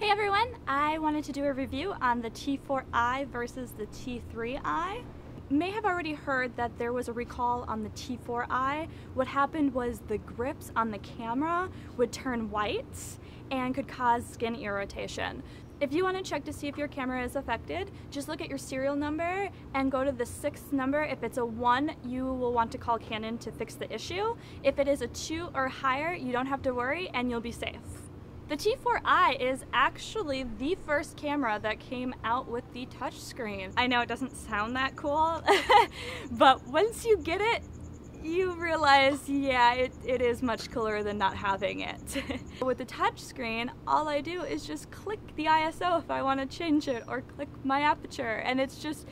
Hey everyone, I wanted to do a review on the T4i versus the T3i. may have already heard that there was a recall on the T4i. What happened was the grips on the camera would turn white and could cause skin irritation. If you want to check to see if your camera is affected, just look at your serial number and go to the sixth number. If it's a one, you will want to call Canon to fix the issue. If it is a two or higher, you don't have to worry and you'll be safe. The T4i is actually the first camera that came out with the touchscreen. I know it doesn't sound that cool, but once you get it, you realize, yeah, it, it is much cooler than not having it. With the touchscreen, all I do is just click the ISO if I want to change it or click my aperture and it's just,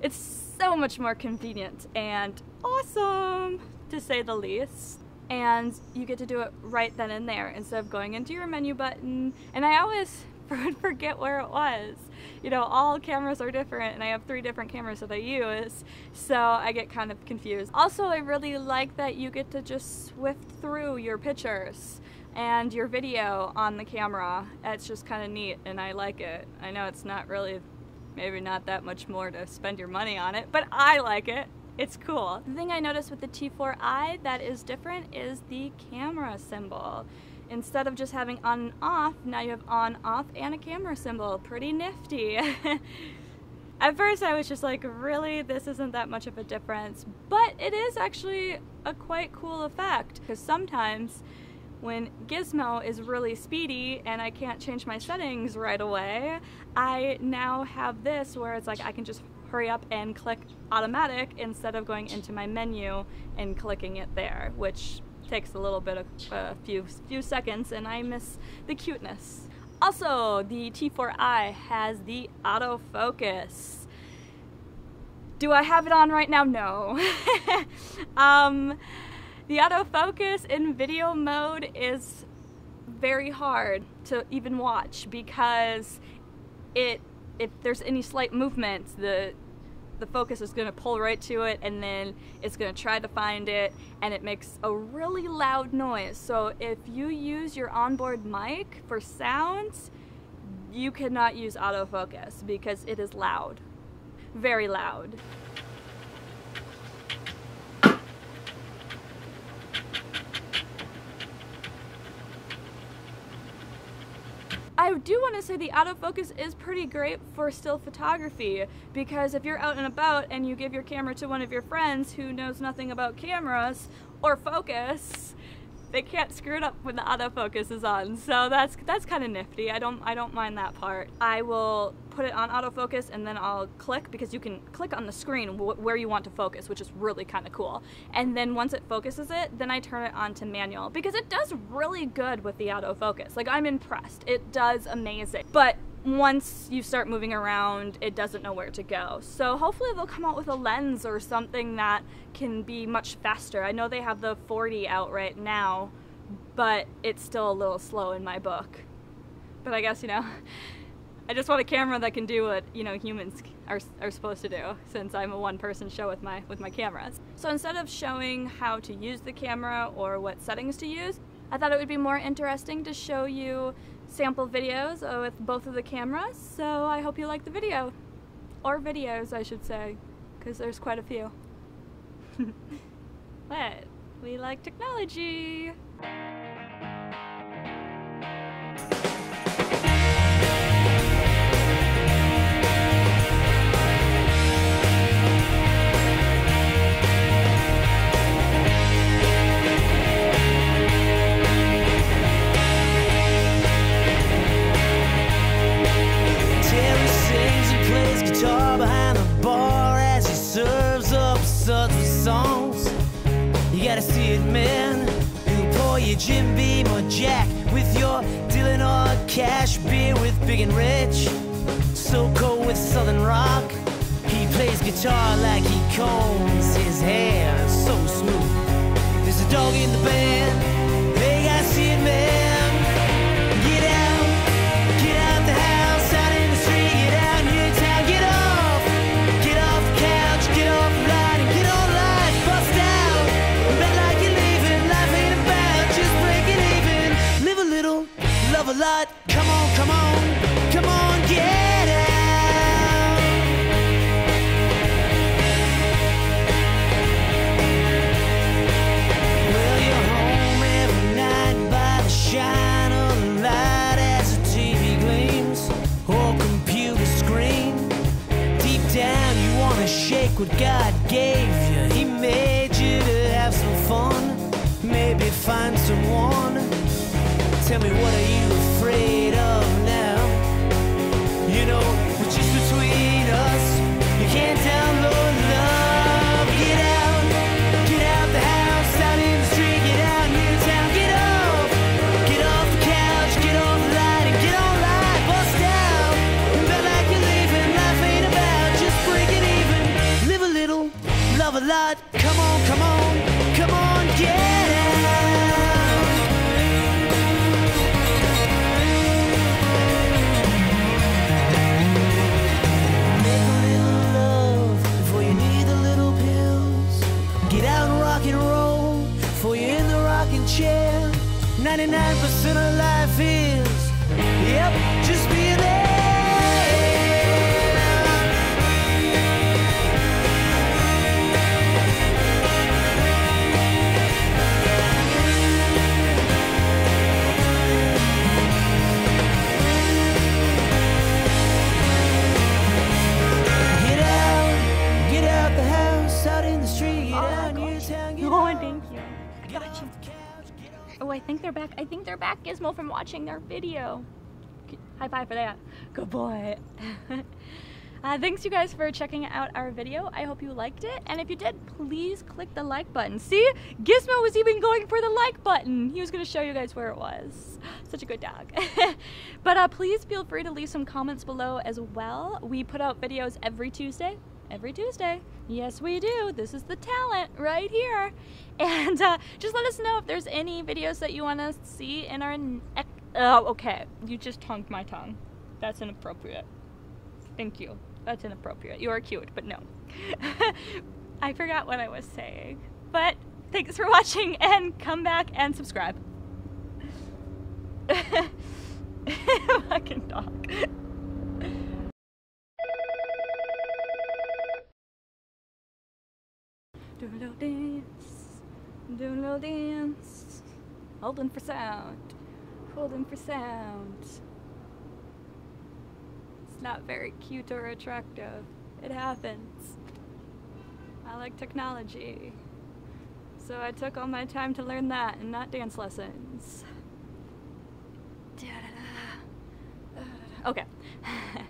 it's so much more convenient and awesome to say the least and you get to do it right then and there instead of going into your menu button and I always would forget where it was. You know, all cameras are different and I have three different cameras that I use, so I get kind of confused. Also, I really like that you get to just swift through your pictures and your video on the camera. It's just kind of neat and I like it. I know it's not really, maybe not that much more to spend your money on it, but I like it. It's cool. The thing I noticed with the T4i that is different is the camera symbol. Instead of just having on and off, now you have on, off, and a camera symbol. Pretty nifty. At first I was just like, really? This isn't that much of a difference. But it is actually a quite cool effect. Because sometimes when Gizmo is really speedy and I can't change my settings right away, I now have this where it's like I can just hurry up and click automatic instead of going into my menu and clicking it there, which takes a little bit of a few few seconds and I miss the cuteness. Also, the T4i has the autofocus. Do I have it on right now? No. um, the autofocus in video mode is very hard to even watch because it if there's any slight movement, the the focus is going to pull right to it and then it's going to try to find it and it makes a really loud noise. So if you use your onboard mic for sounds, you cannot use autofocus because it is loud. Very loud. Do want to say the autofocus is pretty great for still photography because if you're out and about and you give your camera to one of your friends who knows nothing about cameras or focus, they can't screw it up when the autofocus is on. So that's that's kind of nifty. I don't I don't mind that part. I will put it on autofocus and then I'll click because you can click on the screen where you want to focus, which is really kind of cool. And then once it focuses it, then I turn it on to manual because it does really good with the autofocus. Like I'm impressed. It does amazing. But once you start moving around, it doesn't know where to go. So hopefully they'll come out with a lens or something that can be much faster. I know they have the 40 out right now, but it's still a little slow in my book. But I guess, you know, I just want a camera that can do what, you know, humans are, are supposed to do since I'm a one-person show with my, with my cameras. So instead of showing how to use the camera or what settings to use, I thought it would be more interesting to show you sample videos uh, with both of the cameras, so I hope you like the video. Or videos, I should say, because there's quite a few. but we like technology! It, man. You pour your Jim Beam or Jack with your Dylan or Cash beer with Big and Rich. So cold with Southern rock. He plays guitar like he combs his hair so smooth. There's a dog in the band. They gotta see it, man. Look what God gave you. He made you to have some fun. Maybe find someone. Tell me, what are you afraid lot. Come on, come on, come on, get out. Make a little love before you need the little pills. Get out and rock and roll before you're in the rocking chair. 99% of got you. Oh, I think they're back. I think they're back, Gizmo, from watching their video. High five for that. Good boy. uh, thanks, you guys, for checking out our video. I hope you liked it. And if you did, please click the like button. See? Gizmo was even going for the like button. He was going to show you guys where it was. Such a good dog. but uh, please feel free to leave some comments below as well. We put out videos every Tuesday. Every Tuesday. Yes, we do. This is the talent right here. And uh, just let us know if there's any videos that you want to see in our. Oh, okay. You just tongued my tongue. That's inappropriate. Thank you. That's inappropriate. You are cute, but no. I forgot what I was saying. But thanks for watching and come back and subscribe. Fucking dog. Do a little dance, do a little dance, holding for sound, holding for sound. It's not very cute or attractive. It happens. I like technology. So I took all my time to learn that and not dance lessons. Okay.